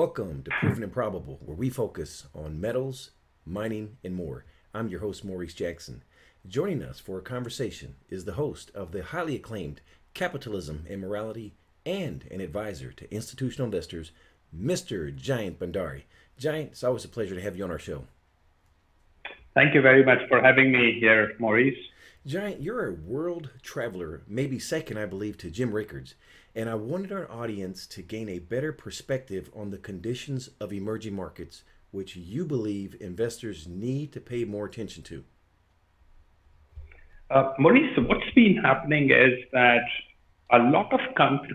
Welcome to Proven and Probable, where we focus on metals, mining, and more. I'm your host, Maurice Jackson. Joining us for a conversation is the host of the highly acclaimed Capitalism and Morality and an advisor to institutional investors, Mr. Jayant Bhandari. Jayant, it's always a pleasure to have you on our show. Thank you very much for having me here, Maurice. Jayant, you're a world traveler, maybe second, I believe, to Jim Rickards. And I wanted our audience to gain a better perspective on the conditions of emerging markets, which you believe investors need to pay more attention to. Uh, Maurice, what's been happening is that a lot of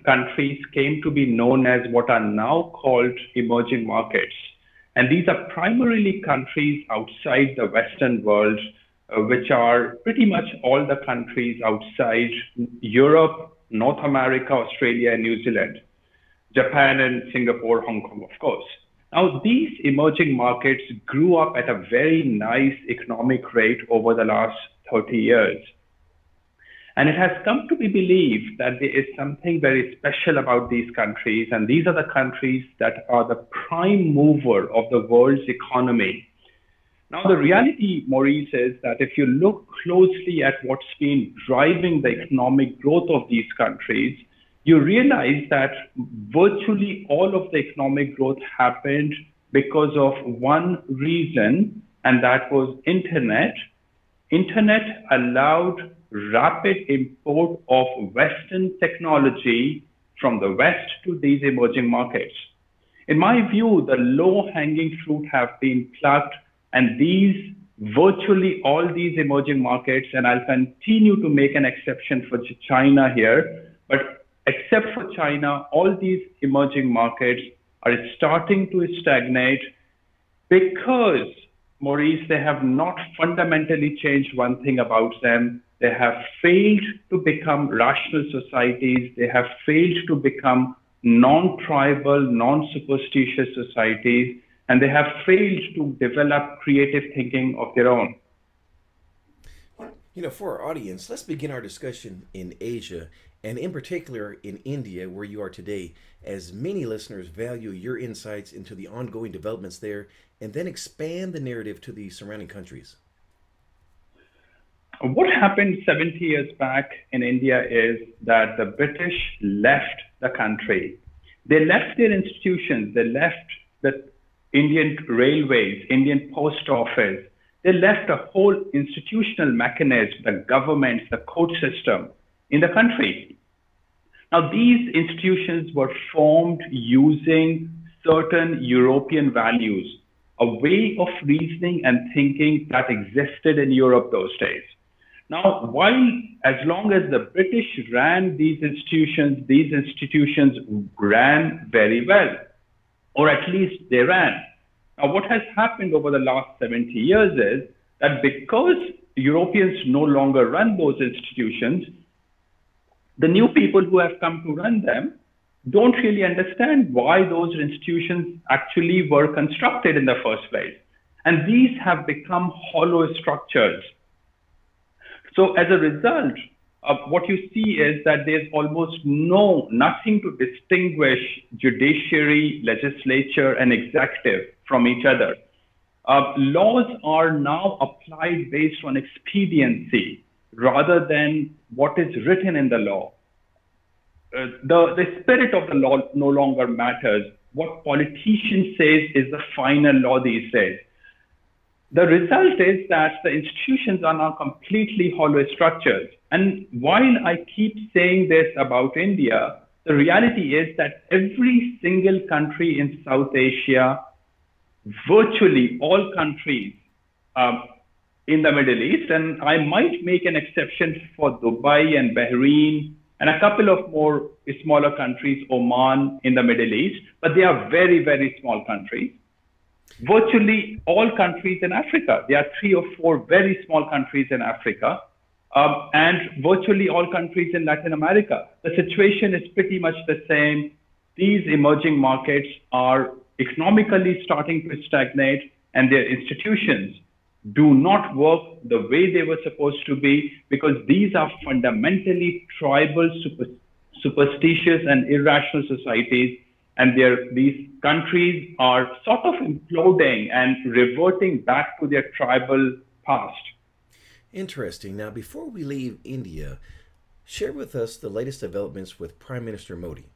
countries came to be known as what are now called emerging markets. And these are primarily countries outside the Western world, uh, which are pretty much all the countries outside Europe, North America, Australia, and New Zealand, Japan and Singapore, Hong Kong, of course. Now, these emerging markets grew up at a very nice economic rate over the last 30 years. And it has come to be believed that there is something very special about these countries. And these are the countries that are the prime mover of the world's economy. Now, the reality, Maurice, is that if you look closely at what's been driving the economic growth of these countries, you realize that virtually all of the economic growth happened because of one reason, and that was internet. Internet allowed rapid import of Western technology from the West to these emerging markets. In my view, the low hanging fruit have been plucked and these virtually all these emerging markets, and I'll continue to make an exception for China here, but except for China, all these emerging markets are starting to stagnate because, Maurice, they have not fundamentally changed one thing about them. They have failed to become rational societies. They have failed to become non tribal, non superstitious societies and they have failed to develop creative thinking of their own. You know, for our audience, let's begin our discussion in Asia and in particular in India, where you are today, as many listeners value your insights into the ongoing developments there, and then expand the narrative to the surrounding countries. What happened 70 years back in India is that the British left the country. They left their institutions, they left the Indian railways, Indian post office. They left a whole institutional mechanism, the government, the court system in the country. Now, these institutions were formed using certain European values, a way of reasoning and thinking that existed in Europe those days. Now, while as long as the British ran these institutions, these institutions ran very well or at least they ran. Now, what has happened over the last 70 years is that because Europeans no longer run those institutions, the new people who have come to run them don't really understand why those institutions actually were constructed in the first place. And these have become hollow structures. So as a result, uh, what you see is that there's almost no, nothing to distinguish judiciary, legislature, and executive from each other. Uh, laws are now applied based on expediency rather than what is written in the law. Uh, the, the spirit of the law no longer matters. What politician says is the final law these days. The result is that the institutions are now completely hollow structures. And while I keep saying this about India, the reality is that every single country in South Asia, virtually all countries um, in the Middle East, and I might make an exception for Dubai and Bahrain and a couple of more smaller countries, Oman in the Middle East, but they are very, very small countries virtually all countries in Africa. There are three or four very small countries in Africa, um, and virtually all countries in Latin America. The situation is pretty much the same. These emerging markets are economically starting to stagnate, and their institutions do not work the way they were supposed to be because these are fundamentally tribal, super, superstitious, and irrational societies and these countries are sort of imploding and reverting back to their tribal past. Interesting. Now, before we leave India, share with us the latest developments with Prime Minister Modi.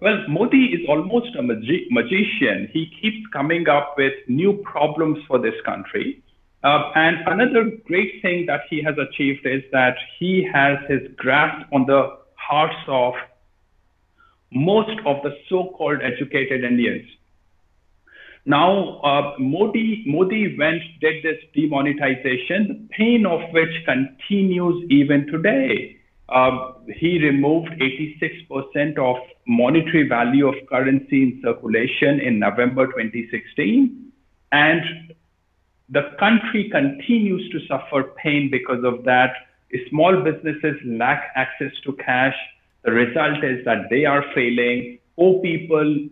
Well, Modi is almost a magi- magician. He keeps coming up with new problems for this country. Uh, and another great thing that he has achieved is that he has his grasp on the hearts of most of the so-called educated Indians. Now, uh, Modi, Modi went, did this demonetization, the pain of which continues even today. Uh, he removed 86% of monetary value of currency in circulation in November 2016. And the country continues to suffer pain because of that. Small businesses lack access to cash. The result is that they are failing. Poor people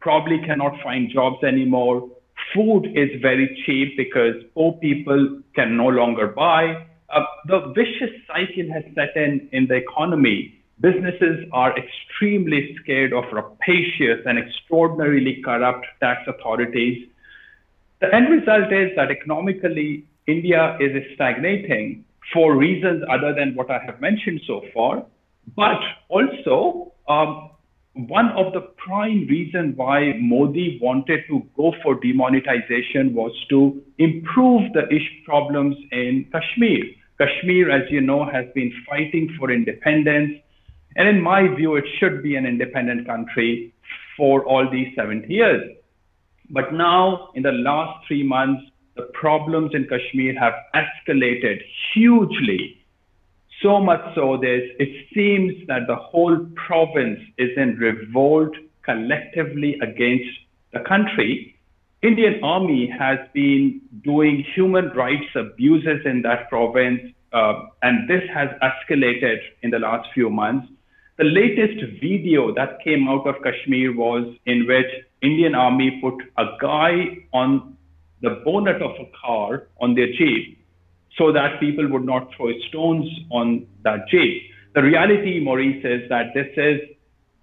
probably cannot find jobs anymore. Food is very cheap because poor people can no longer buy. Uh, the vicious cycle has set in in the economy. Businesses are extremely scared of rapacious and extraordinarily corrupt tax authorities. The end result is that economically, India is stagnating for reasons other than what I have mentioned so far. But also, um, one of the prime reasons why Modi wanted to go for demonetization was to improve the ish problems in Kashmir. Kashmir, as you know, has been fighting for independence. And in my view, it should be an independent country for all these 70 years. But now, in the last three months, the problems in Kashmir have escalated hugely so much so that it seems that the whole province is in revolt collectively against the country. Indian army has been doing human rights abuses in that province, uh, and this has escalated in the last few months. The latest video that came out of Kashmir was in which Indian army put a guy on the bonnet of a car on their jeep so that people would not throw stones on that jeep. The reality, Maurice, is that this is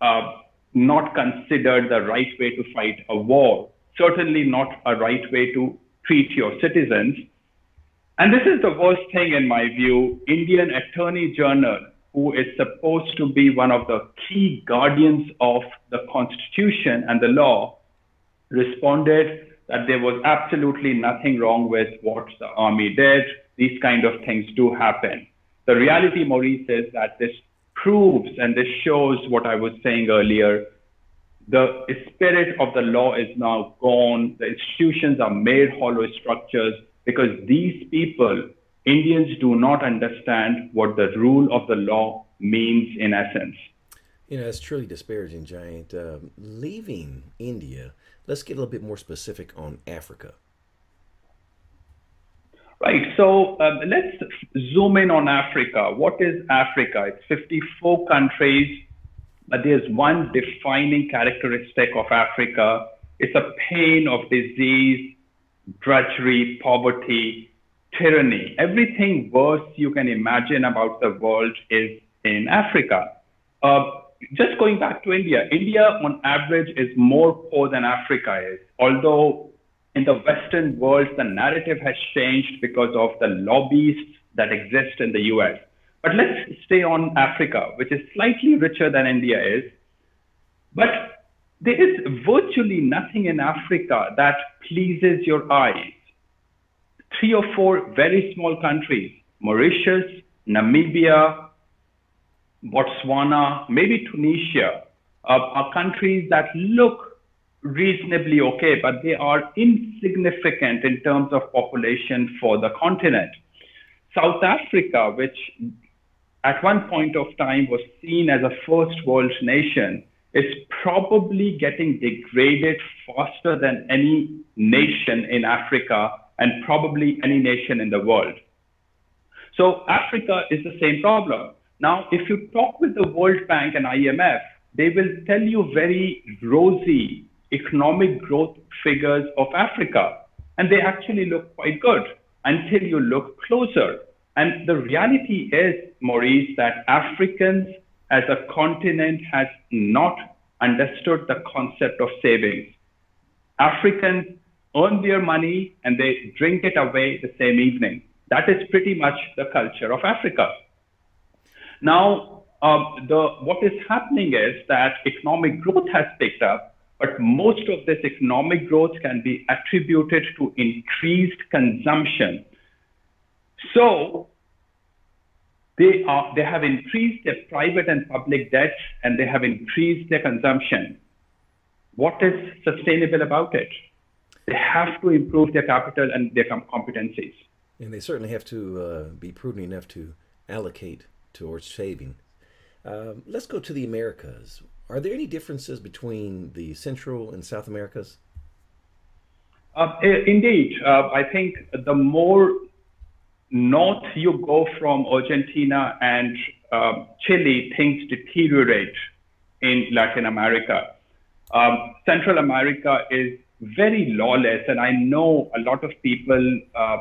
uh, not considered the right way to fight a war, certainly not a right way to treat your citizens. And this is the worst thing in my view. Indian Attorney General, who is supposed to be one of the key guardians of the Constitution and the law, responded that there was absolutely nothing wrong with what the army did these kind of things do happen. The reality, Maurice, is that this proves and this shows what I was saying earlier. The spirit of the law is now gone. The institutions are made hollow structures because these people, Indians, do not understand what the rule of the law means in essence. You know, it's truly disparaging, Jayant. Um, leaving India, let's get a little bit more specific on Africa. Right. So um, let's zoom in on Africa. What is Africa? It's 54 countries, but there's one defining characteristic of Africa. It's a pain of disease, drudgery, poverty, tyranny. Everything worse you can imagine about the world is in Africa. Uh, just going back to India, India on average is more poor than Africa is, although in the Western world, the narrative has changed because of the lobbyists that exist in the US. But let's stay on Africa, which is slightly richer than India is. But there is virtually nothing in Africa that pleases your eyes. Three or four very small countries, Mauritius, Namibia, Botswana, maybe Tunisia, uh, are countries that look reasonably okay, but they are insignificant in terms of population for the continent. South Africa, which at one point of time was seen as a first world nation, is probably getting degraded faster than any nation in Africa and probably any nation in the world. So Africa is the same problem. Now, if you talk with the World Bank and IMF, they will tell you very rosy economic growth figures of Africa. And they actually look quite good until you look closer. And the reality is, Maurice, that Africans as a continent has not understood the concept of savings. Africans earn their money and they drink it away the same evening. That is pretty much the culture of Africa. Now, um, the, what is happening is that economic growth has picked up, but most of this economic growth can be attributed to increased consumption. So they are they have increased their private and public debts and they have increased their consumption. What is sustainable about it? They have to improve their capital and their competencies. And they certainly have to uh, be prudent enough to allocate towards saving. Um, let's go to the Americas. Are there any differences between the Central and South Americas? Uh, indeed. Uh, I think the more north you go from Argentina and uh, Chile, things deteriorate in Latin America. Um, Central America is very lawless, and I know a lot of people uh,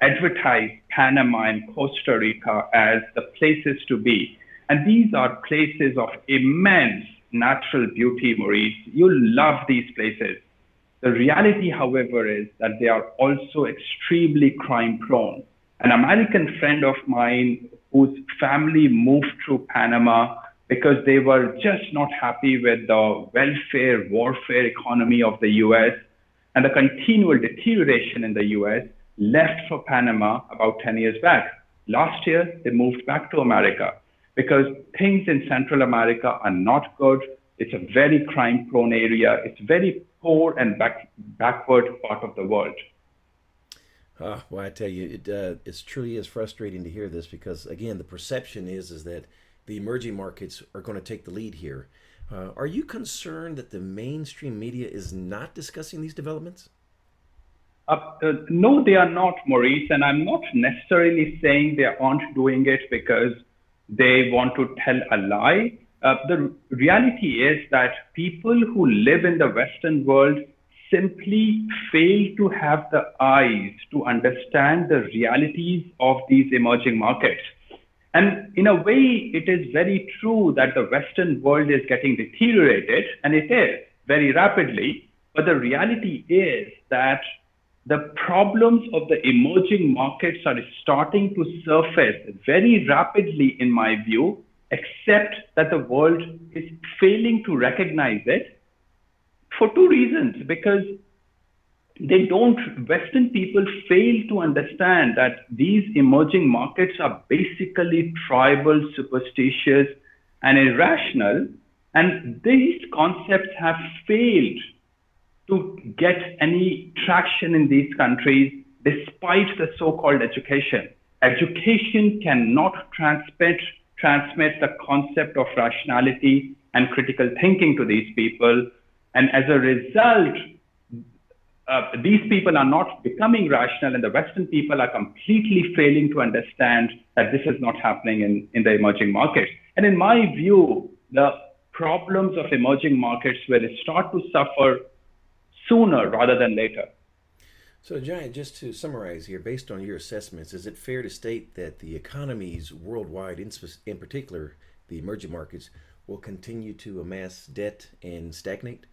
advertise Panama and Costa Rica as the places to be. And these are places of immense natural beauty, Maurice. You'll love these places. The reality, however, is that they are also extremely crime prone. An American friend of mine whose family moved to Panama because they were just not happy with the welfare warfare economy of the US and the continual deterioration in the US left for Panama about 10 years back. Last year, they moved back to America because things in Central America are not good. It's a very crime prone area. It's very poor and back, backward part of the world. Oh, well, I tell you, it uh, it's truly is frustrating to hear this because again, the perception is is that the emerging markets are going to take the lead here. Uh, are you concerned that the mainstream media is not discussing these developments? Uh, uh, no, they are not, Maurice, and I'm not necessarily saying they aren't doing it because they want to tell a lie. Uh, the reality is that people who live in the Western world simply fail to have the eyes to understand the realities of these emerging markets. And in a way, it is very true that the Western world is getting deteriorated, and it is very rapidly. But the reality is that the problems of the emerging markets are starting to surface very rapidly, in my view, except that the world is failing to recognize it for two reasons. Because they don't, Western people fail to understand that these emerging markets are basically tribal, superstitious, and irrational. And these concepts have failed to get any traction in these countries despite the so-called education. Education cannot transmit, transmit the concept of rationality and critical thinking to these people. And as a result, uh, these people are not becoming rational and the Western people are completely failing to understand that this is not happening in, in the emerging markets. And in my view, the problems of emerging markets will start to suffer sooner rather than later. So, Jayant, just to summarize here, based on your assessments, is it fair to state that the economies worldwide, in, in particular the emerging markets, will continue to amass debt and stagnate?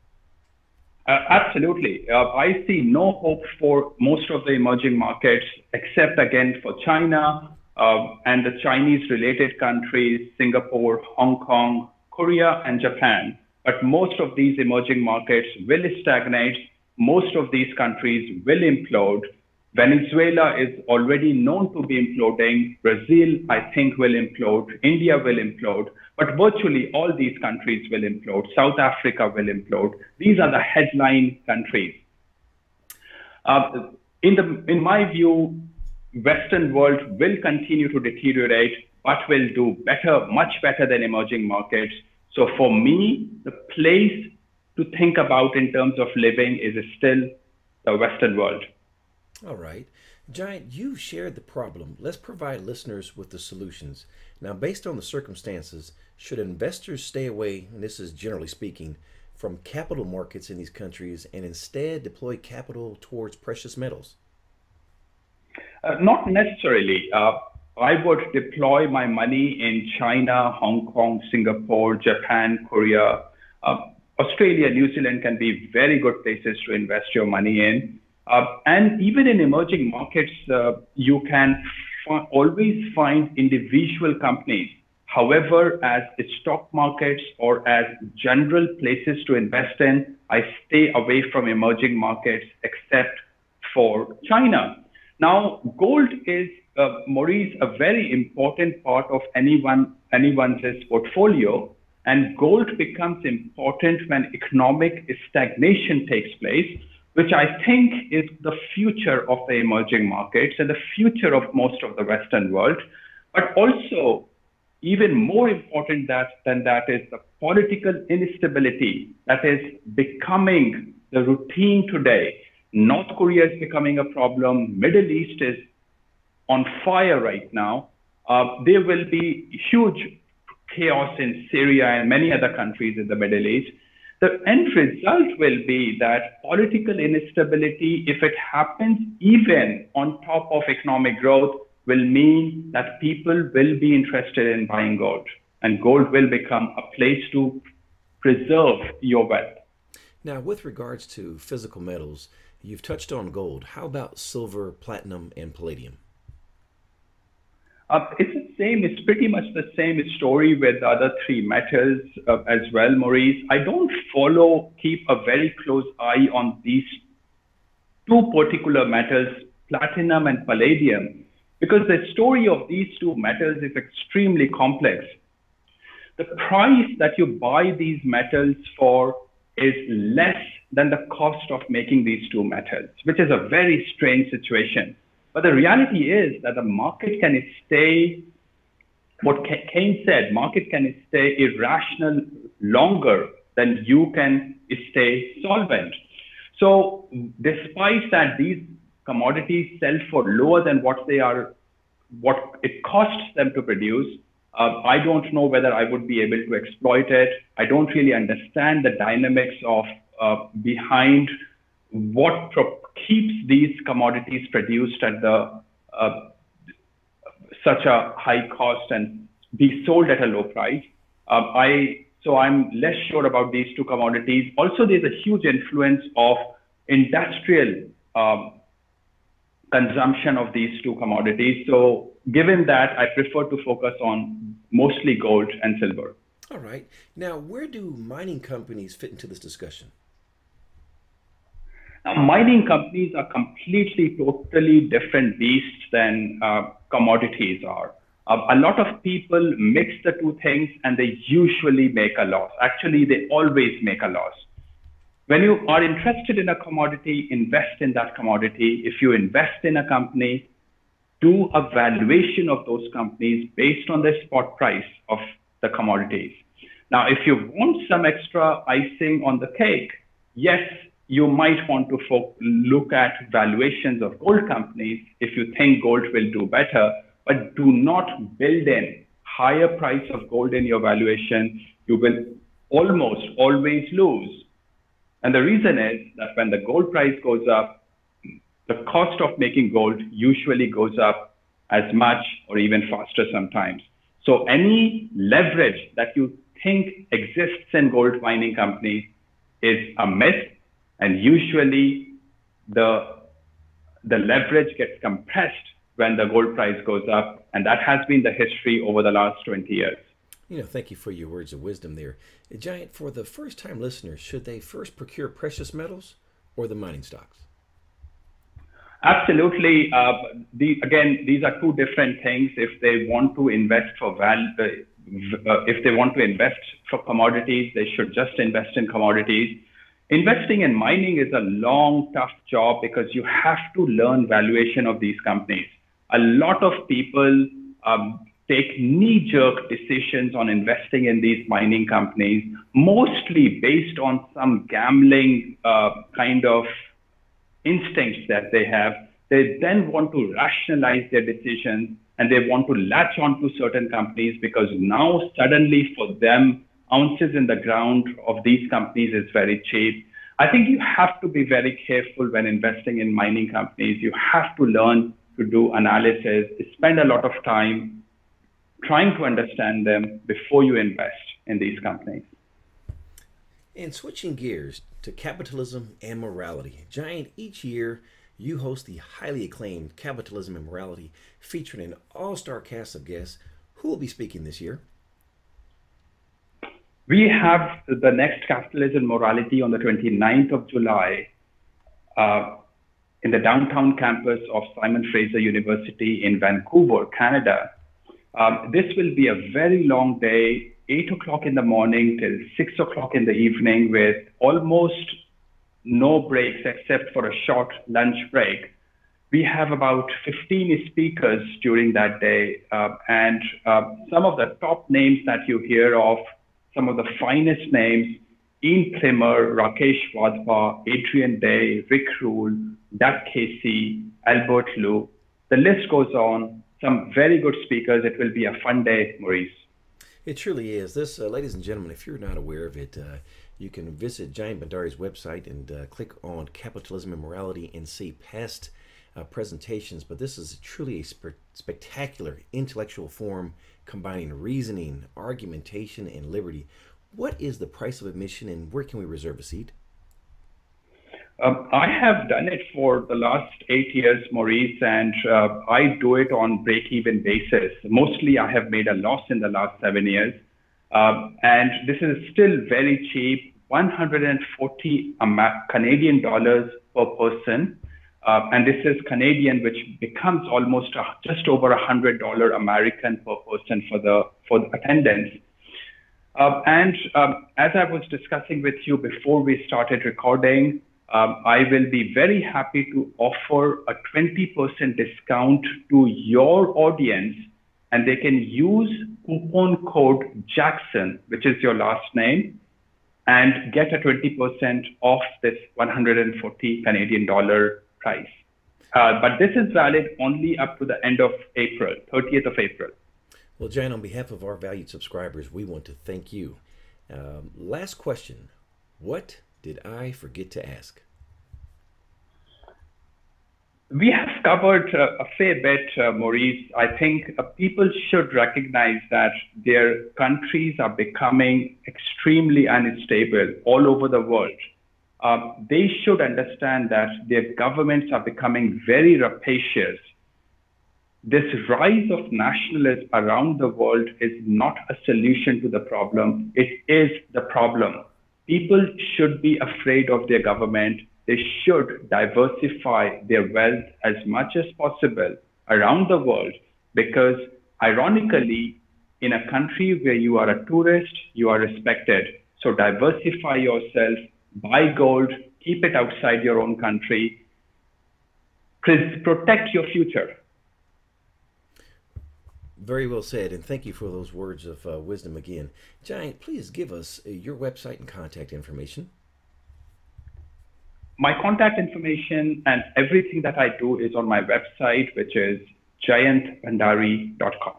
Uh, absolutely. Uh, I see no hope for most of the emerging markets, except again for China uh, and the Chinese related countries, Singapore, Hong Kong, Korea, and Japan. But most of these emerging markets will stagnate. Most of these countries will implode. Venezuela is already known to be imploding. Brazil, I think, will implode. India will implode. But virtually all these countries will implode. South Africa will implode. These are the headline countries. Uh, in, the, in my view, Western world will continue to deteriorate, but will do better, much better than emerging markets. So for me, the place to think about in terms of living is still the Western world. All right. Jayant, you shared the problem. Let's provide listeners with the solutions. Now, based on the circumstances, should investors stay away, and this is generally speaking, from capital markets in these countries and instead deploy capital towards precious metals? Uh, not necessarily. Uh, I would deploy my money in China, Hong Kong, Singapore, Japan, Korea. Uh, Australia, New Zealand can be very good places to invest your money in. Uh, and even in emerging markets, uh, you can f- always find individual companies. However, as stock markets or as general places to invest in, I stay away from emerging markets except for China. Now, gold is, uh, Maurice, a very important part of anyone anyone's portfolio. And gold becomes important when economic stagnation takes place, which I think is the future of the emerging markets and the future of most of the Western world. But also, even more important that, than that is the political instability that is becoming the routine today. North Korea is becoming a problem. Middle East is on fire right now. Uh, there will be huge chaos in Syria and many other countries in the Middle East, the end result will be that political instability, if it happens even on top of economic growth, will mean that people will be interested in buying gold. And gold will become a place to preserve your wealth. Now, with regards to physical metals, you've touched on gold. How about silver, platinum, and palladium? Uh, it's the same. It's pretty much the same story with the other three metals uh, as well, Maurice. I don't follow, keep a very close eye on these two particular metals, platinum and palladium, because the story of these two metals is extremely complex. The price that you buy these metals for is less than the cost of making these two metals, which is a very strange situation. But the reality is that the market can stay, what Keynes said, market can stay irrational longer than you can stay solvent. So despite that these commodities sell for lower than what they are, what it costs them to produce, uh, I don't know whether I would be able to exploit it. I don't really understand the dynamics of uh, behind what pro- keeps these commodities produced at the uh, such a high cost and be sold at a low price. Uh, I so I'm less sure about these two commodities. Also, there's a huge influence of industrial um, consumption of these two commodities. So, given that, I prefer to focus on mostly gold and silver. All right. Now, where do mining companies fit into this discussion? Now, mining companies are completely, totally different beasts than uh, commodities are. Uh, a lot of people mix the two things and they usually make a loss. Actually, they always make a loss. When you are interested in a commodity, invest in that commodity. If you invest in a company, do a valuation of those companies based on the spot price of the commodities. Now, if you want some extra icing on the cake, yes, you might want to look at valuations of gold companies if you think gold will do better, but do not build in higher price of gold in your valuation. You will almost always lose. And the reason is that when the gold price goes up, the cost of making gold usually goes up as much or even faster sometimes. So any leverage that you think exists in gold mining companies is a myth and usually the, the leverage gets compressed when the gold price goes up. And that has been the history over the last 20 years. You know, thank you for your words of wisdom there. Jayant, for the first time listeners, should they first procure precious metals or the mining stocks? Absolutely. Uh, the, again, these are two different things. If they want to invest for value, uh, uh, if they want to invest for commodities, they should just invest in commodities. Investing in mining is a long, tough job because you have to learn valuation of these companies. A lot of people um, take knee jerk decisions on investing in these mining companies, mostly based on some gambling uh, kind of instincts that they have. They then want to rationalize their decisions and they want to latch onto certain companies because now suddenly for them, ounces in the ground of these companies is very cheap. I think you have to be very careful when investing in mining companies. You have to learn to do analysis, spend a lot of time trying to understand them before you invest in these companies. And switching gears to capitalism and morality. Jayant, each year you host the highly acclaimed Capitalism and Morality featuring an all star cast of guests. Who will be speaking this year? We have the next Capitalism Morality on the 29th of July uh, in the downtown campus of Simon Fraser University in Vancouver, Canada. Um, this will be a very long day, 8 o'clock in the morning till 6 o'clock in the evening, with almost no breaks except for a short lunch break. We have about 15 speakers during that day, uh, and uh, some of the top names that you hear of, some of the finest names, Ian Plimer, Rakesh Wadhwa, Adrian Day, Rick Rule, Doug Casey, Albert Lu. The list goes on. Some very good speakers. It will be a fun day, Maurice. It truly is. This, uh, ladies and gentlemen, if you're not aware of it, uh, you can visit Jayant Bhandari's website and uh, click on Capitalism and Morality and see past uh, presentations. But this is truly a spe- spectacular intellectual form combining reasoning, argumentation, and liberty. What is the price of admission and where can we reserve a seat? Um, I have done it for the last eight years, Maurice, and uh, I do it on break-even basis. Mostly, I have made a loss in the last seven years, uh, and this is still very cheap. 140 Canadian dollars per person. Uh, and this is Canadian, which becomes almost just over a hundred dollar American per person for the for the attendance. Uh, and um, as I was discussing with you before we started recording, um, I will be very happy to offer a 20% discount to your audience, and they can use coupon code Jackson, which is your last name, and get a 20% off this 140 Canadian dollar price. Uh, but this is valid only up to the end of April, 30th of April. Well, Jayant, on behalf of our valued subscribers, we want to thank you. Um, last question What did I forget to ask? We have covered uh, a fair bit, uh, Maurice. I think uh, people should recognize that their countries are becoming extremely unstable all over the world. Um, they should understand that their governments are becoming very rapacious. This rise of nationalism around the world is not a solution to the problem, it is the problem. People should be afraid of their government they should diversify their wealth as much as possible around the world because, ironically, in a country where you are a tourist, you are respected. So diversify yourself, buy gold, keep it outside your own country, protect your future. Very well said, and thank you for those words of uh, wisdom again. Jayant, please give us uh, your website and contact information my contact information and everything that I do is on my website, which is jayantbhandari.com.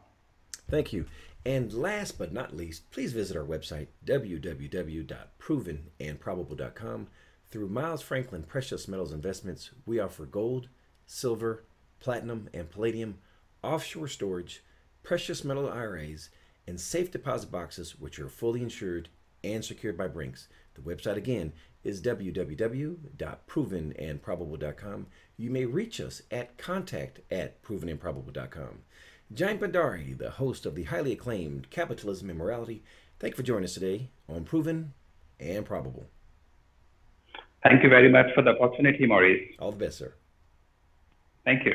Thank you. And last but not least, please visit our website, www.provenandprobable.com. Through Miles Franklin Precious Metals Investments, we offer gold, silver, platinum, and palladium, offshore storage, precious metal IRAs, and safe deposit boxes, which are fully insured and secured by Brinks. The website again is www.provenandprobable.com. You may reach us at contact at provenandprobable.com. Jayant Bhandari, the host of the highly acclaimed Capitalism and Morality, thank you for joining us today on Proven and Probable. Thank you very much for the opportunity, Maurice. All the best, sir. Thank you.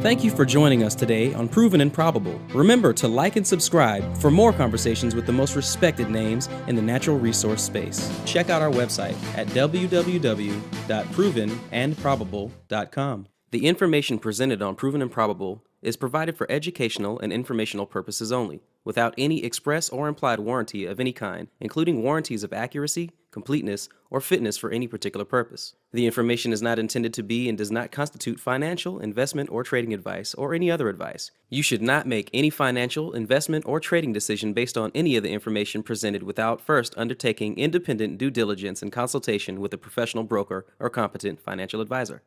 Thank you for joining us today on Proven and Probable. Remember to like and subscribe for more conversations with the most respected names in the natural resource space. Check out our website at www.provenandprobable.com. The information presented on Proven and Probable is provided for educational and informational purposes only, without any express or implied warranty of any kind, including warranties of accuracy, completeness, or fitness for any particular purpose. The information is not intended to be and does not constitute financial, investment, or trading advice or any other advice. You should not make any financial, investment, or trading decision based on any of the information presented without first undertaking independent due diligence and consultation with a professional broker or competent financial advisor.